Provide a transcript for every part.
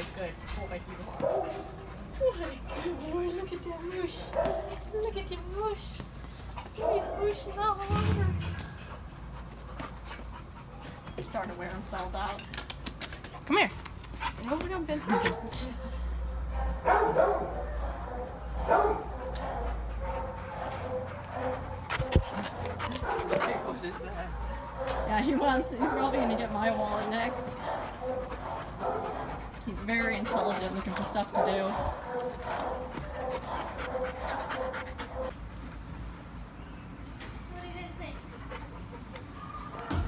Good boy, look at that moosh. Look at that moosh. He's mooshing all over. He's starting to wear himself out. Come here. No, we don't bend. What is that? Yeah, he wants. He's probably gonna get my wallet next. He's very intelligent, looking for stuff to do.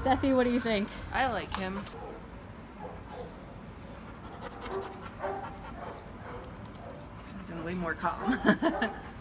Steffi, what do you think? I like him. Something way more calm.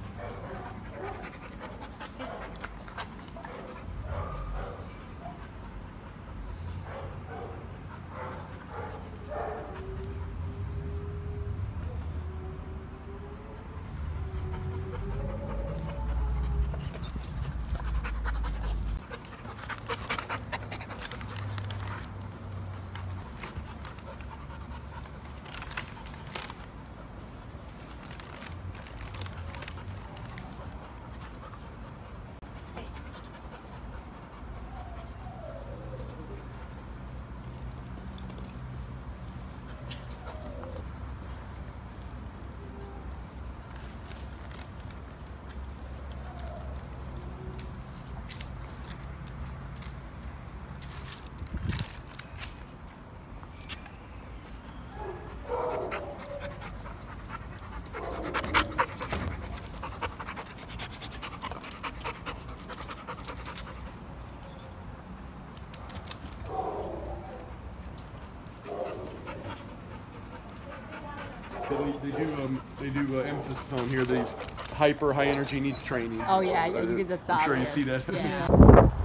they, they do um, they do uh, emphasis on here. These hyper high energy needs training. Oh yeah, yeah, Uh, you, that's I'm sure you see that. Yeah.